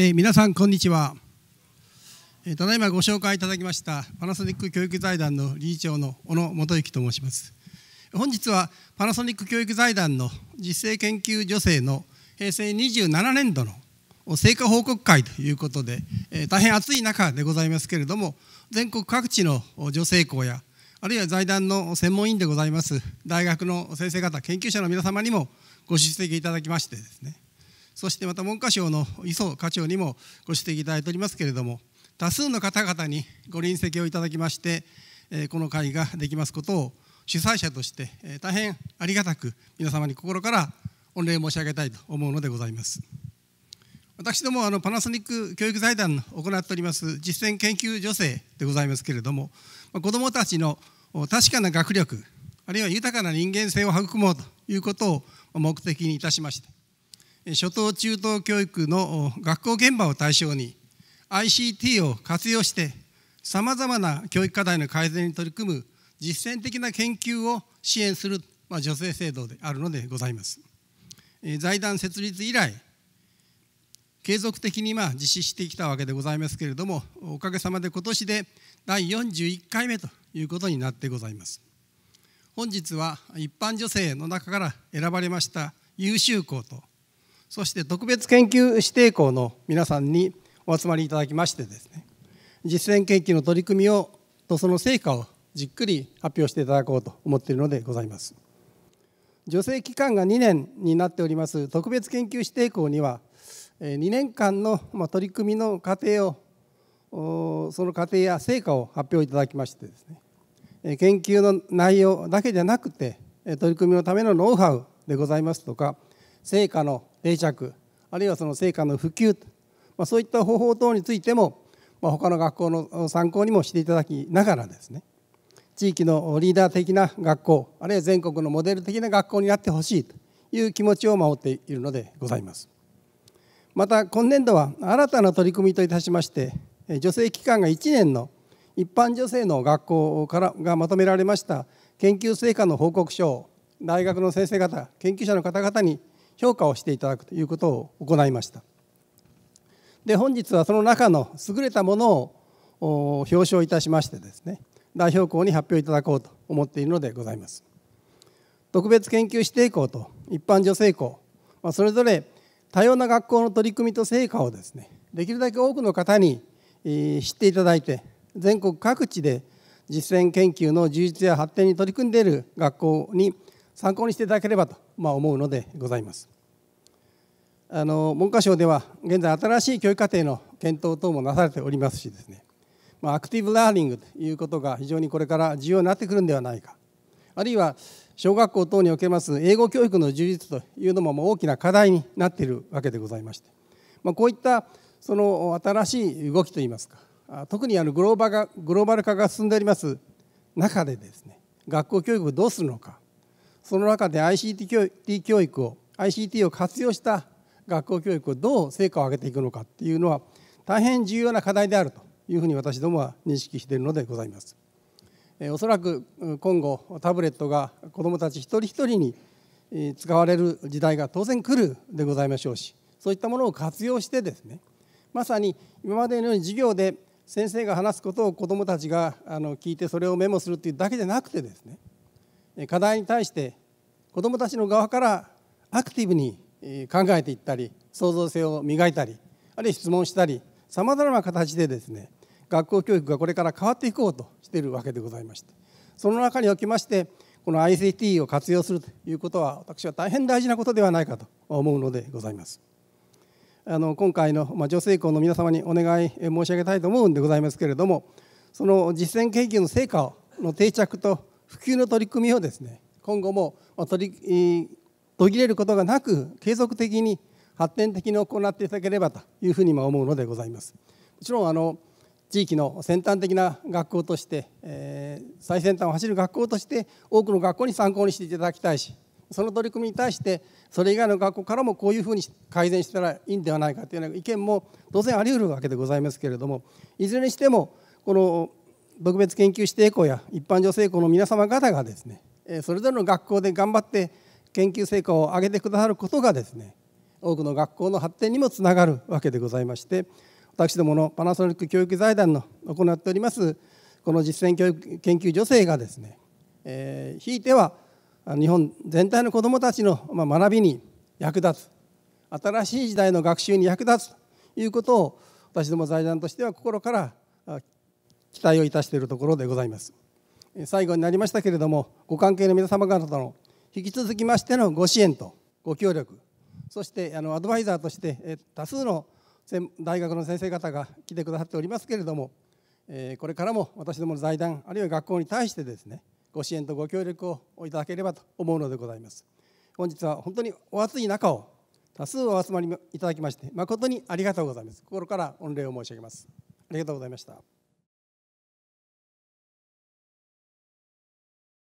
えー、皆さんこんにちは、えー、ただいまご紹介いただきましたパナソニック教育財団の理事長の小野元幸と申します。本日はパナソニック教育財団の実践研究助成の平成27年度の成果報告会ということで、えー、大変暑い中でございますけれども全国各地の助成校やあるいは財団の専門員でございます大学の先生方研究者の皆様にもご出席いただきましてですねそしてまた文科省の磯課長にもご指摘いただいておりますけれども多数の方々にご臨席をいただきましてこの会ができますことを主催者として大変ありがたく皆様に心から御礼申し上げたいと思うのでございます。私どもあのパナソニック教育財団の行っております実践研究助成でございますけれども子どもたちの確かな学力あるいは豊かな人間性を育もうということを目的にいたしまして初等中等教育の学校現場を対象に ICT を活用してさまざまな教育課題の改善に取り組む実践的な研究を支援する、まあ、助成制度であるのでございます。財団設立以来継続的にま実施してきたわけでございますけれどもおかげさまで今年で第41回目ということになってございます本日は一般女性の中から選ばれました優秀校とそして特別研究指定校の皆さんにお集まりいただきましてですね実践研究の取り組みをとその成果をじっくり発表していただこうと思っているのでございます。助成期間が2年になっております特別研究指定校には2年間の取り組みの過程をその過程や成果を発表いただきましてですね研究の内容だけでなくて取り組みのためのノウハウでございますとか成果の定着あるいはその成果の普及、まあ、そういった方法等についても、まあ、他の学校の参考にもしていただきながらですね地域のリーダー的な学校あるいは全国のモデル的な学校になってほしいという気持ちを守っているのでございます。また今年度は新たな取り組みといたしまして助成期間が1年の一般女性の学校からがまとめられました研究成果の報告書を大学の先生方研究者の方々に評価をしていただくということを行いました。で本日はその中の優れたものを表彰いたしましてですね代表校に発表いただこうと思っているのでございます。特別研究指定校と一般女性校、まあ、それぞれ多様な学校の取り組みと成果をですねできるだけ多くの方に知っていただいて全国各地で実践研究の充実や発展に取り組んでいる学校に参考にしていただければと、まあ、思うのでございます。あの文科省では現在新しい教育課程の検討等もなされておりますしですね、まあ、アクティブラーニングということが非常にこれから重要になってくるんではないか。あるいは小学校等におけます英語教育の充実というのも大きな課題になっているわけでございまして、まあ、こういったその新しい動きといいますか特にあのグローバがグローバル化が進んでおります中でですね学校教育をどうするのか。その中で ICT 教育を ICT を活用した学校教育をどう成果を上げていくのかっていうのは大変重要な課題であるというふうに私どもは認識しているのでございます。おそらく今後タブレットが子どもたち一人一人に使われる時代が当然来るでございましょうしそういったものを活用してですねまさに今までのように授業で先生が話すことを子どもたちが聞いてそれをメモするっていうだけじゃなくてですね課題に対して子どもたちの側からアクティブに考えていったり創造性を磨いたりあるいは質問したりさまざまな形でですね学校教育がこれから変わっていこうとしているわけでございましてその中におきましてこの ICT を活用するということは私は大変大事なことではないかと思うのでございます。あの今回の、ま、女性校の皆様にお願い申し上げたいと思うんでございますけれどもその実践研究の成果の定着と普及の取り組みをですね今後も取り途切れることがなく継続的に発展的に行っていただければというふうにも思うのでございます。もちろんあの地域の先端的な学校として、えー、最先端を走る学校として多くの学校に参考にしていただきたいしその取り組みに対してそれ以外の学校からもこういうふうに改善したらいいんではないかというような意見も当然あり得るわけでございますけれどもいずれにしてもこの特別研究指定校や一般女性校の皆様方がですねそれぞれの学校で頑張って研究成果を上げてくださることがですね多くの学校の発展にもつながるわけでございまして私どものパナソニック教育財団の行っておりますこの実践教育研究助成がですね、え、ひいては日本全体の子どもたちの学びに役立つ新しい時代の学習に役立つということを私ども財団としては心から期待をいたしているところでございます。最後になりましたけれどもご関係の皆様方の引き続きましてのご支援とご協力そしてあのアドバイザーとして多数の大学の先生方が来てくださっておりますけれどもこれからも私どもの財団あるいは学校に対してですねご支援とご協力をいただければと思うのでございます。本日は本当にお暑い中を多数お集まりいただきまして誠にありがとうございます。心から御礼を申し上げます。ありがとうございました。